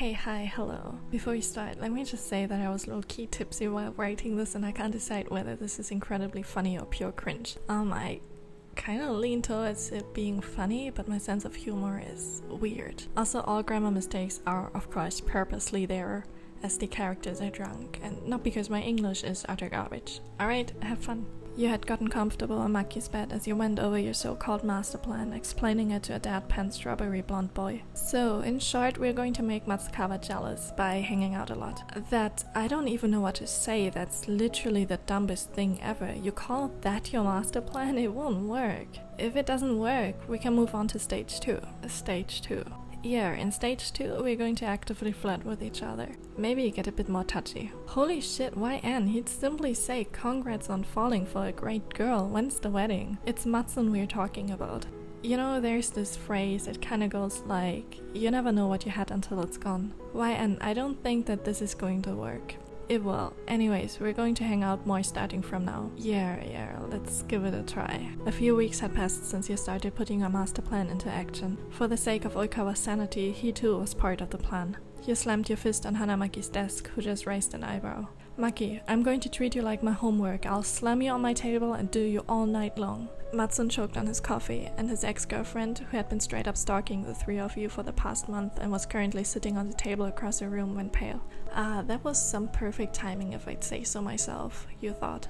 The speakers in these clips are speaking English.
Hey, hi, hello. Before we start, let me just say that I was low key tipsy while writing this and I can't decide whether this is incredibly funny or pure cringe. Um, I kind of lean towards it being funny, but my sense of humor is weird. Also, all grammar mistakes are, of course, purposely there as the characters are drunk, and not because my English is utter garbage. Alright, have fun. You had gotten comfortable on Maki's bed as you went over your so called master plan, explaining it to a deadpan strawberry blonde boy. So, in short, we're going to make Matsukawa jealous by hanging out a lot. That I don't even know what to say, that's literally the dumbest thing ever. You call that your master plan? It won't work. If it doesn't work, we can move on to stage 2. Stage 2. Yeah, in stage 2 we're going to actively flirt with each other. Maybe get a bit more touchy. Holy shit, why N? He'd simply say congrats on falling for a great girl, when's the wedding? It's Matsun we're talking about. You know, there's this phrase, it kinda goes like, you never know what you had until it's gone. Why N? I don't think that this is going to work. It will. Anyways, we're going to hang out more starting from now. Yeah, yeah, let's give it a try. A few weeks had passed since you started putting your master plan into action. For the sake of Oikawa's sanity, he too was part of the plan. You slammed your fist on Hanamaki's desk, who just raised an eyebrow. Maki, I'm going to treat you like my homework. I'll slam you on my table and do you all night long. Matsun choked on his coffee, and his ex girlfriend, who had been straight up stalking the three of you for the past month and was currently sitting on the table across the room, went pale. Ah, that was some perfect timing if I'd say so myself, you thought.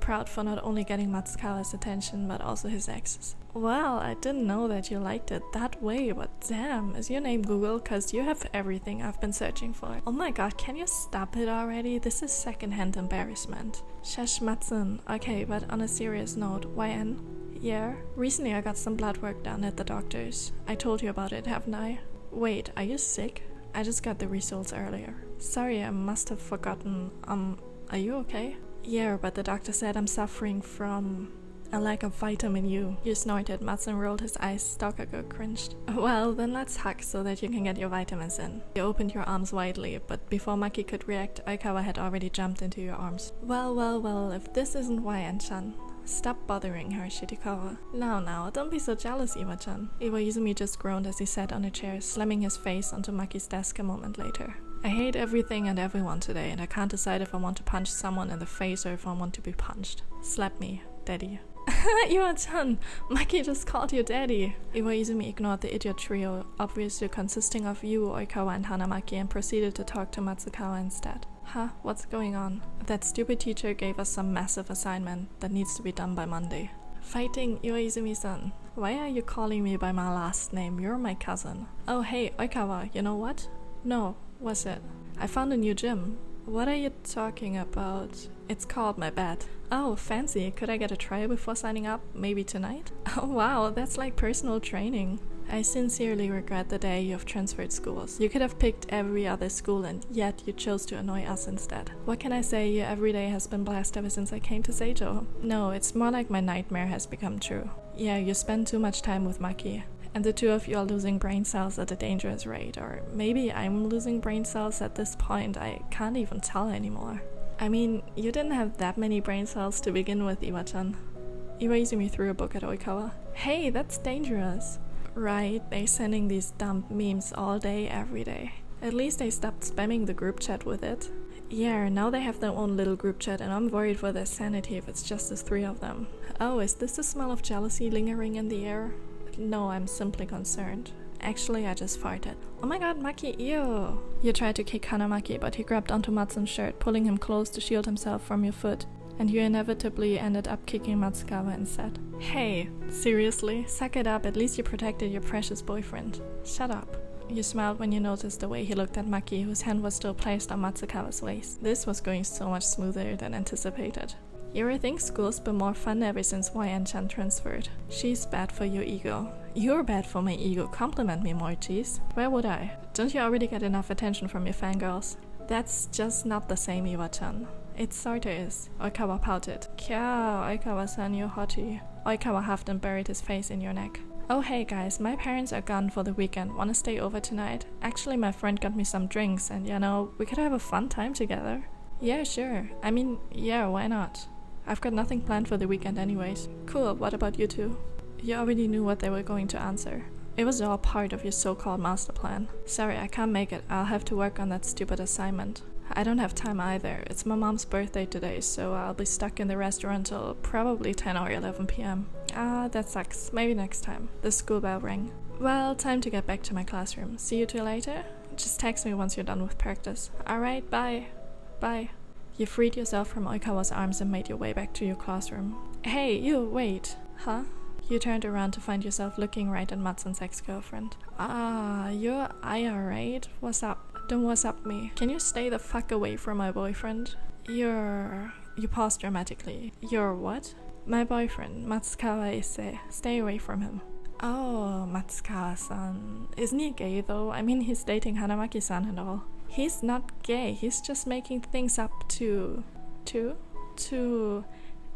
Proud for not only getting Matsukawa's attention but also his ex's. Well, I didn't know that you liked it that way, but damn, is your name Google? Cause you have everything I've been searching for. Oh my god, can you stop it already? This is secondhand embarrassment. Shush Matsun. Okay, but on a serious note, YN? Yeah? Recently I got some blood work done at the doctor's. I told you about it, haven't I? Wait, are you sick? I just got the results earlier. Sorry, I must have forgotten. Um, are you okay? Yeah, but the doctor said I'm suffering from a lack of vitamin U. You snorted. Matsun rolled his eyes. Stalker cringed. Well, then let's hug so that you can get your vitamins in. You opened your arms widely, but before Maki could react, Oikawa had already jumped into your arms. Well, well, well, if this isn't YN-chan. Stop bothering her, Shittykawa. Now, now, don't be so jealous, Iwa-chan. Iwaizumi just groaned as he sat on a chair, slamming his face onto Maki's desk a moment later. I hate everything and everyone today, and I can't decide if I want to punch someone in the face or if I want to be punched. Slap me, daddy. you are done! Maki just called you daddy. Iwaizumi ignored the idiot trio, obviously consisting of you, Oikawa, and Hanamaki, and proceeded to talk to Matsukawa instead. Huh? What's going on? That stupid teacher gave us some massive assignment that needs to be done by Monday. Fighting Iwaizumi-san. Why are you calling me by my last name? You're my cousin. Oh hey, Oikawa, you know what? No, what's it? I found a new gym. What are you talking about? It's called my bed. Oh, fancy. Could I get a trial before signing up? Maybe tonight? Oh wow, that's like personal training. I sincerely regret the day you have transferred schools. You could have picked every other school and yet you chose to annoy us instead. What can I say, your everyday has been blessed ever since I came to Seijo. No, it's more like my nightmare has become true. Yeah, you spend too much time with Maki. And the two of you are losing brain cells at a dangerous rate, or maybe I'm losing brain cells at this point, I can't even tell anymore. I mean, you didn't have that many brain cells to begin with, Iwa-chan. Iwaizumi threw a book at Oikawa. Hey, that's dangerous. Right, they're sending these dumb memes all day, every day. At least they stopped spamming the group chat with it. Yeah, now they have their own little group chat, and I'm worried for their sanity if it's just the three of them. Oh, is this the smell of jealousy lingering in the air? No, I'm simply concerned. Actually, I just farted. Oh my god, Maki, ew! You tried to kick Hanamaki, but he grabbed onto Matsun's shirt, pulling him close to shield himself from your foot and you inevitably ended up kicking Matsukawa instead. Hey, seriously? Suck it up, at least you protected your precious boyfriend. Shut up. You smiled when you noticed the way he looked at Maki, whose hand was still placed on Matsukawa's waist. This was going so much smoother than anticipated. You think school's been more fun ever since YN-chan transferred? She's bad for your ego. You're bad for my ego. Compliment me more, jeez. Where would I? Don't you already get enough attention from your fangirls? That's just not the same, Iwa-chan. It sorta is. Oikawa pouted. Kya, Oikawa-san, you hottie. Oikawa huffed and buried his face in your neck. Oh hey guys, my parents are gone for the weekend. Wanna stay over tonight? Actually, my friend got me some drinks and you know, we could have a fun time together. Yeah, sure. I mean, yeah, why not? I've got nothing planned for the weekend anyways. Cool, what about you two? You already knew what they were going to answer. It was all part of your so called master plan. Sorry, I can't make it. I'll have to work on that stupid assignment. I don't have time either. It's my mom's birthday today, so I'll be stuck in the restaurant till probably 10 or 11 pm. Ah, that sucks. Maybe next time. The school bell rang. Well, time to get back to my classroom. See you two later? Just text me once you're done with practice. Alright, bye. Bye. You freed yourself from Oikawa's arms and made your way back to your classroom. Hey, you, wait. Huh? You turned around to find yourself looking right at Matsun's ex girlfriend. Ah, you're IR8? What's up? Don't what's up me. Can you stay the fuck away from my boyfriend? You're. You paused dramatically. You're what? My boyfriend, Matsukawa Issei. Stay away from him. Oh, Matsukawa san. Isn't he gay though? I mean, he's dating Hanamaki san and all. He's not gay, he's just making things up to. to? to.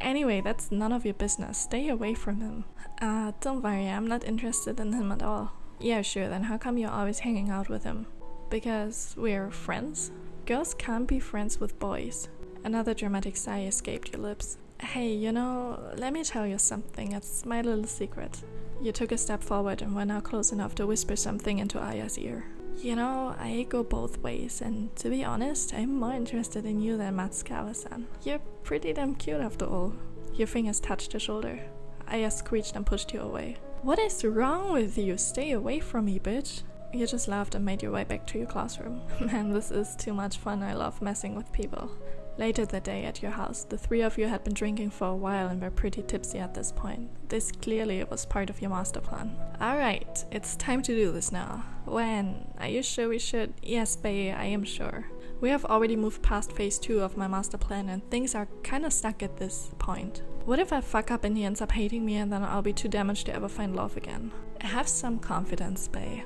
Anyway, that's none of your business. Stay away from him. Uh, don't worry, I'm not interested in him at all. Yeah, sure, then how come you're always hanging out with him? Because we're friends? Girls can't be friends with boys. Another dramatic sigh escaped your lips. Hey, you know, let me tell you something. It's my little secret. You took a step forward and were now close enough to whisper something into Aya's ear. You know, I go both ways, and to be honest, I'm more interested in you than Matsukawa-san. You're pretty damn cute after all. Your fingers touched her shoulder. Aya screeched and pushed you away. What is wrong with you? Stay away from me, bitch. You just laughed and made your way back to your classroom. Man, this is too much fun. I love messing with people. Later that day at your house, the three of you had been drinking for a while and were pretty tipsy at this point. This clearly was part of your master plan. Alright, it's time to do this now. When? Are you sure we should? Yes, Bae, I am sure. We have already moved past phase 2 of my master plan and things are kinda stuck at this point. What if I fuck up and he ends up hating me and then I'll be too damaged to ever find love again? Have some confidence, Bae.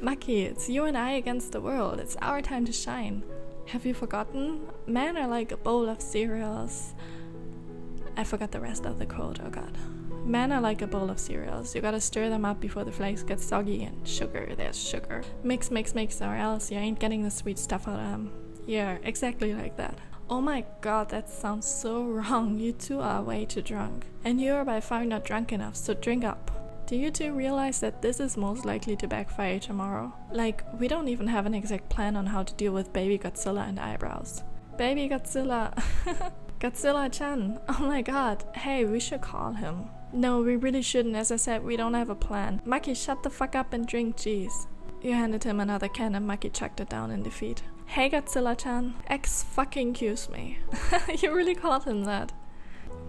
Maki, it's you and I against the world. It's our time to shine. Have you forgotten? Men are like a bowl of cereals. I forgot the rest of the quote, oh god. Men are like a bowl of cereals. You gotta stir them up before the flakes get soggy and sugar, there's sugar. Mix, mix, mix, or else you ain't getting the sweet stuff out of them. Yeah, exactly like that. Oh my god, that sounds so wrong. You two are way too drunk. And you're by far not drunk enough, so drink up. Do you two realize that this is most likely to backfire tomorrow? Like, we don't even have an exact plan on how to deal with baby Godzilla and eyebrows. Baby Godzilla! Godzilla chan! Oh my god, hey, we should call him. No, we really shouldn't, as I said, we don't have a plan. Maki, shut the fuck up and drink, jeez. You handed him another can and Maki chucked it down in defeat. Hey Godzilla chan, ex fucking excuse me. you really called him that.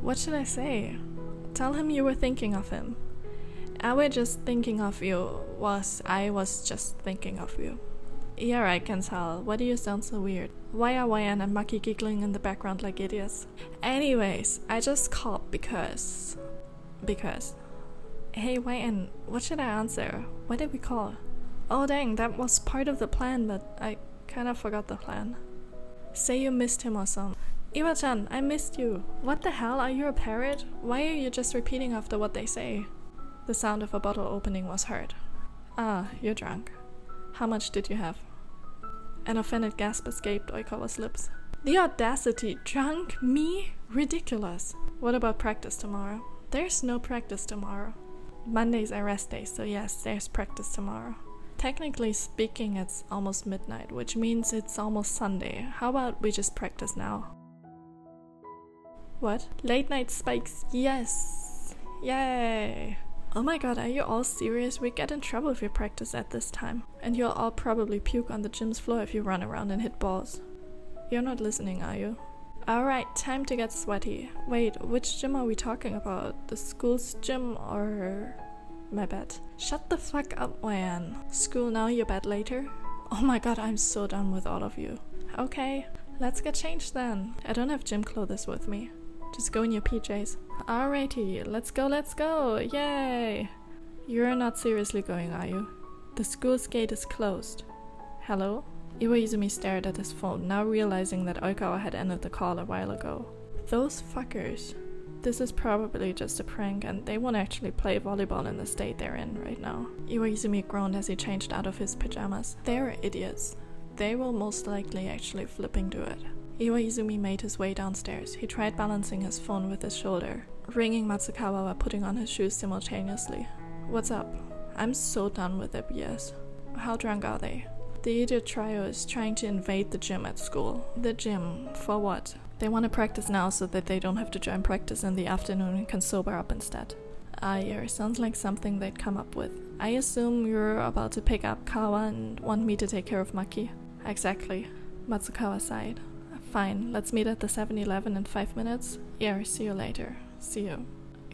What should I say? Tell him you were thinking of him. I was just thinking of you. Was I was just thinking of you. Yeah, I can tell. Why do you sound so weird? Why are Wayan and Maki giggling in the background like idiots? Anyways, I just called because. Because. Hey, Wayan, what should I answer? What did we call? Oh, dang, that was part of the plan, but I kinda forgot the plan. Say you missed him or something. Iwa-chan, I missed you. What the hell? Are you a parrot? Why are you just repeating after what they say? The sound of a bottle opening was heard. Ah, you're drunk. How much did you have? An offended gasp escaped Oikawa's lips. The audacity! Drunk? Me? Ridiculous! What about practice tomorrow? There's no practice tomorrow. Monday's a rest day, so yes, there's practice tomorrow. Technically speaking, it's almost midnight, which means it's almost Sunday. How about we just practice now? What? Late night spikes, yes! Yay! Oh my god, are you all serious? We get in trouble if we practice at this time. And you'll all probably puke on the gym's floor if you run around and hit balls. You're not listening, are you? Alright, time to get sweaty. Wait, which gym are we talking about? The school's gym or. My bed? Shut the fuck up, Wayan. School now, your bed later? Oh my god, I'm so done with all of you. Okay, let's get changed then. I don't have gym clothes with me. Just go in your PJs. Alrighty, let's go, let's go! Yay! You're not seriously going, are you? The school's gate is closed. Hello? Iwaizumi stared at his phone, now realizing that Oikawa had ended the call a while ago. Those fuckers. This is probably just a prank, and they won't actually play volleyball in the state they're in right now. Iwaizumi groaned as he changed out of his pajamas. They're idiots. They will most likely actually flipping do it. Iwaizumi made his way downstairs. He tried balancing his phone with his shoulder, ringing Matsukawa while putting on his shoes simultaneously. What's up? I'm so done with the BS. How drunk are they? The idiot trio is trying to invade the gym at school. The gym, for what? They want to practice now so that they don't have to join practice in the afternoon and can sober up instead. Ah, yeah, sounds like something they'd come up with. I assume you're about to pick up Kawa and want me to take care of Maki. Exactly. Matsukawa sighed. Fine, let's meet at the 7 Eleven in five minutes. Yeah, see you later. See you.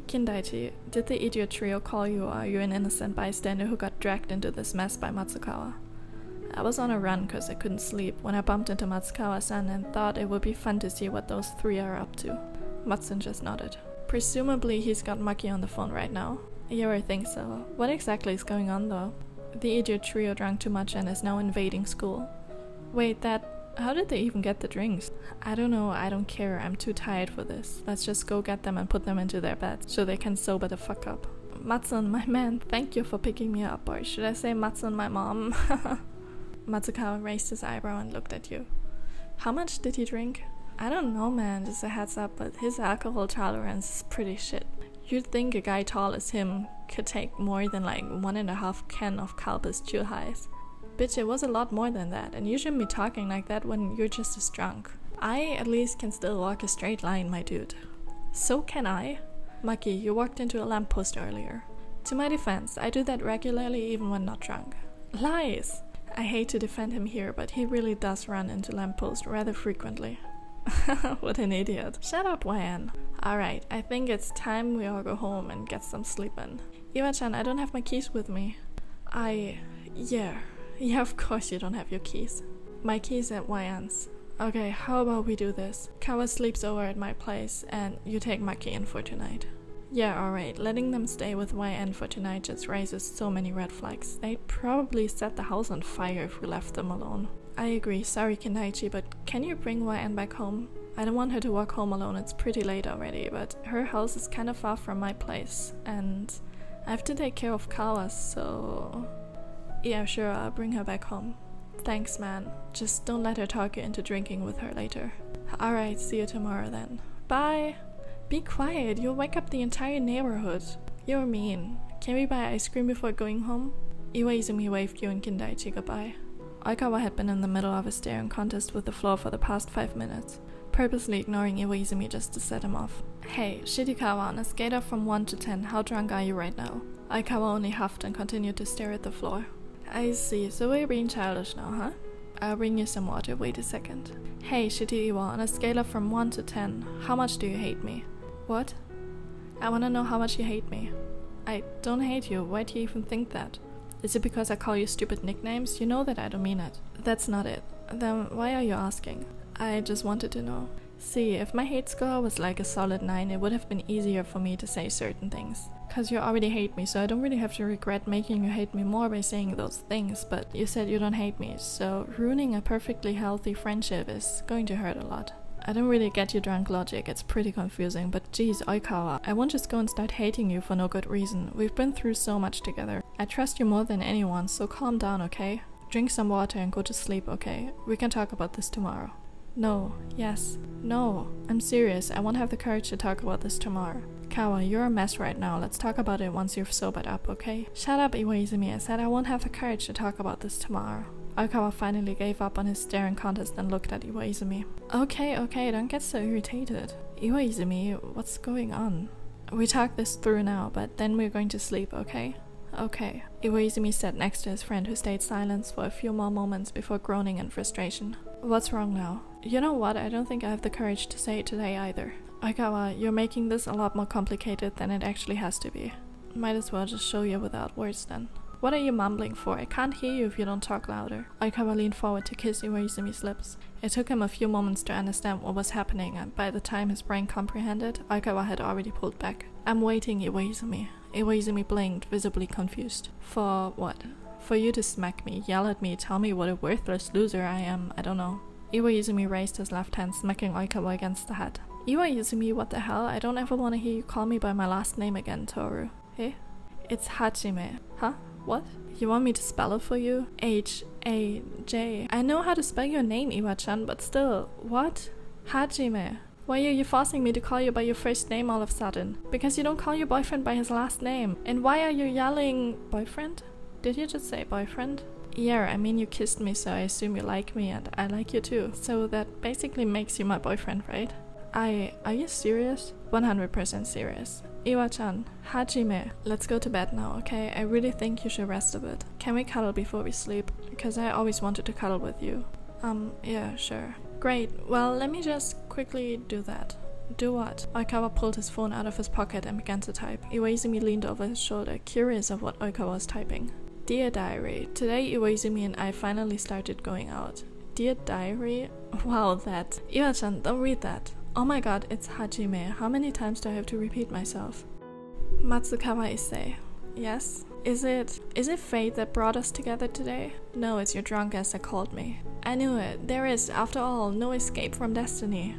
Kindaichi, did the idiot trio call you or are you an innocent bystander who got dragged into this mess by Matsukawa? I was on a run because I couldn't sleep when I bumped into Matsukawa-san and thought it would be fun to see what those three are up to. Matsun just nodded. Presumably he's got Maki on the phone right now. Yeah, I think so. What exactly is going on though? The idiot trio drank too much and is now invading school. Wait, that how did they even get the drinks? I don't know, I don't care, I'm too tired for this. Let's just go get them and put them into their beds so they can sober the fuck up. Matsun, my man, thank you for picking me up, or should I say Matsun, my mom? Matsukawa raised his eyebrow and looked at you. How much did he drink? I don't know, man, just a heads up, but his alcohol tolerance is pretty shit. You'd think a guy tall as him could take more than like one and a half can of Calpis Chillhighs. Bitch, it was a lot more than that, and you shouldn't be talking like that when you're just as drunk. I, at least, can still walk a straight line, my dude. So can I. Maki, you walked into a lamppost earlier. To my defense, I do that regularly even when not drunk. Lies! I hate to defend him here, but he really does run into lampposts rather frequently. what an idiot. Shut up, Wan. Alright, I think it's time we all go home and get some sleep in. Iwa-chan, I don't have my keys with me. I... yeah. Yeah, of course you don't have your keys. My keys at Wyan's. Okay, how about we do this? Kawa sleeps over at my place, and you take Maki in for tonight. Yeah, alright. Letting them stay with YN for tonight just raises so many red flags. They'd probably set the house on fire if we left them alone. I agree, sorry Kindaichi, but can you bring YN back home? I don't want her to walk home alone, it's pretty late already, but her house is kinda far from my place, and I have to take care of Kawa, so... Yeah, sure, I'll bring her back home. Thanks, man. Just don't let her talk you into drinking with her later. Alright, see you tomorrow then. Bye! Be quiet, you'll wake up the entire neighborhood. You're mean. Can we buy ice cream before going home? Iwaizumi waved you and Kindaichi goodbye. Oikawa had been in the middle of a staring contest with the floor for the past five minutes, purposely ignoring Iwaizumi just to set him off. Hey, Shittykawa, on a scale from 1 to 10, how drunk are you right now? Oikawa only huffed and continued to stare at the floor. I see, so we're being childish now, huh? I'll bring you some water, wait a second. Hey, Shitty on a scale of from 1 to 10, how much do you hate me? What? I wanna know how much you hate me. I don't hate you, why do you even think that? Is it because I call you stupid nicknames? You know that I don't mean it. That's not it. Then why are you asking? I just wanted to know. See, if my hate score was like a solid 9, it would have been easier for me to say certain things. Cause you already hate me, so I don't really have to regret making you hate me more by saying those things, but you said you don't hate me, so ruining a perfectly healthy friendship is going to hurt a lot. I don't really get your drunk logic, it's pretty confusing, but geez, Oikawa, I won't just go and start hating you for no good reason. We've been through so much together. I trust you more than anyone, so calm down, okay? Drink some water and go to sleep, okay? We can talk about this tomorrow. No, yes, no, I'm serious. I won't have the courage to talk about this tomorrow. Kawa, you're a mess right now. Let's talk about it once you've sobered up, okay? Shut up, Iwaizumi. I said I won't have the courage to talk about this tomorrow. Oikawa finally gave up on his staring contest and looked at Iwaizumi. Okay, okay, don't get so irritated. Iwaizumi, what's going on? We talk this through now, but then we're going to sleep, okay? Okay. Iwaizumi sat next to his friend who stayed silent for a few more moments before groaning in frustration. What's wrong now? You know what, I don't think I have the courage to say it today either. Oikawa, you're making this a lot more complicated than it actually has to be. Might as well just show you without words then. What are you mumbling for? I can't hear you if you don't talk louder. Oikawa leaned forward to kiss Iwaizumi's lips. It took him a few moments to understand what was happening, and by the time his brain comprehended, Oikawa had already pulled back. I'm waiting, Iwaizumi. Iwaizumi blinked, visibly confused. For what? For you to smack me, yell at me, tell me what a worthless loser I am, I don't know. Iwaizumi raised his left hand, smacking Oikawa against the head. Iwaizumi, what the hell? I don't ever want to hear you call me by my last name again, Toru. Eh? It's Hajime. Huh? What? You want me to spell it for you? H A J. I know how to spell your name, Iwa-chan, but still, what? Hajime. Why are you forcing me to call you by your first name all of a sudden? Because you don't call your boyfriend by his last name. And why are you yelling boyfriend? Did you just say boyfriend? Yeah, I mean, you kissed me, so I assume you like me, and I like you too. So that basically makes you my boyfriend, right? I. Are you serious? 100% serious. Iwa-chan, Hajime, let's go to bed now, okay? I really think you should rest a bit. Can we cuddle before we sleep? Because I always wanted to cuddle with you. Um, yeah, sure. Great, well, let me just quickly do that. Do what? Oikawa pulled his phone out of his pocket and began to type. Iwaizumi leaned over his shoulder, curious of what Oikawa was typing. Dear Diary, today Iwaizumi and I finally started going out. Dear Diary? Wow, that. Iwa-chan, don't read that. Oh my god, it's Hajime. How many times do I have to repeat myself? Matsukawa Issei. Yes? Is it is it fate that brought us together today? No, it's your drunk ass that called me. I knew it. There is, after all, no escape from destiny.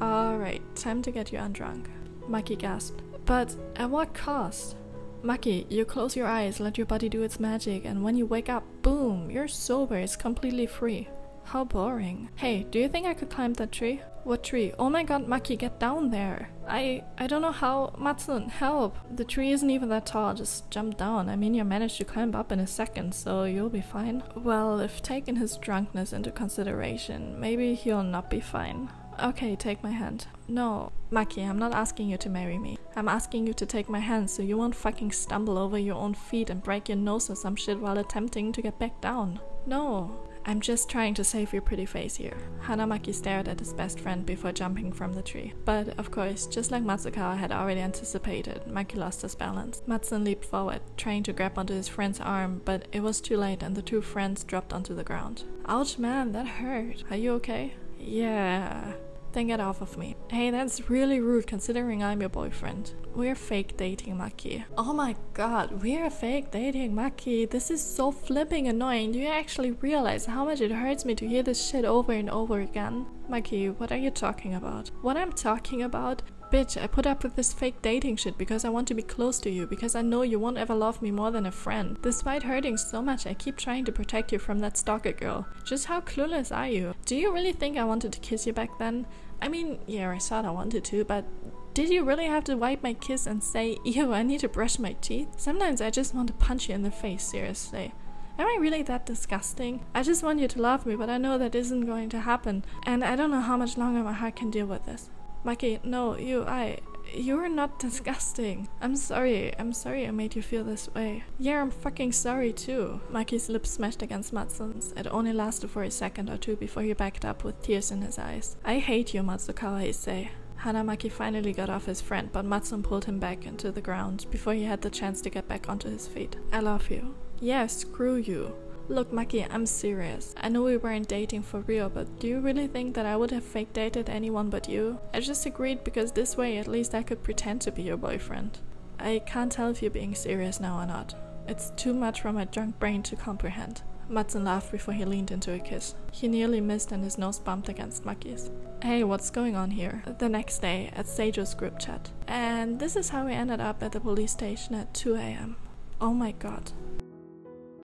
Alright, time to get you undrunk. Maki gasped. But at what cost? Maki, you close your eyes, let your body do its magic, and when you wake up, boom, you're sober, it's completely free. How boring. Hey, do you think I could climb that tree? What tree? Oh my god, Maki, get down there. I I don't know how Matsun, help. The tree isn't even that tall, just jump down. I mean you managed to climb up in a second, so you'll be fine. Well, if taking his drunkenness into consideration, maybe he'll not be fine. Okay, take my hand. No, Maki, I'm not asking you to marry me. I'm asking you to take my hand so you won't fucking stumble over your own feet and break your nose or some shit while attempting to get back down. No, I'm just trying to save your pretty face here. Hanamaki stared at his best friend before jumping from the tree. But, of course, just like Matsukawa had already anticipated, Maki lost his balance. Matsun leaped forward, trying to grab onto his friend's arm, but it was too late and the two friends dropped onto the ground. Ouch man, that hurt. Are you okay? Yeah. Then get off of me. Hey, that's really rude considering I'm your boyfriend. We're fake dating, Maki. Oh my god, we're fake dating, Maki. This is so flipping annoying. Do you actually realize how much it hurts me to hear this shit over and over again? Maki, what are you talking about? What I'm talking about Bitch, I put up with this fake dating shit because I want to be close to you, because I know you won't ever love me more than a friend. Despite hurting so much, I keep trying to protect you from that stalker girl. Just how clueless are you? Do you really think I wanted to kiss you back then? I mean, yeah, I thought I wanted to, but did you really have to wipe my kiss and say, ew, I need to brush my teeth? Sometimes I just want to punch you in the face, seriously. Am I really that disgusting? I just want you to love me, but I know that isn't going to happen, and I don't know how much longer my heart can deal with this. Maki, no, you, I, you're not disgusting. I'm sorry. I'm sorry I made you feel this way. Yeah, I'm fucking sorry too. Maki's lips smashed against Matsun's. It only lasted for a second or two before he backed up with tears in his eyes. I hate you, Matsukawa Issei. Hanamaki finally got off his friend, but Matsun pulled him back into the ground before he had the chance to get back onto his feet. I love you. Yeah, screw you. Look, Maki, I'm serious. I know we weren't dating for real, but do you really think that I would have fake dated anyone but you? I just agreed because this way at least I could pretend to be your boyfriend. I can't tell if you're being serious now or not. It's too much for my drunk brain to comprehend. Matsun laughed before he leaned into a kiss. He nearly missed and his nose bumped against Maki's. Hey, what's going on here? The next day, at Seijo's group chat. And this is how we ended up at the police station at 2 am. Oh my god.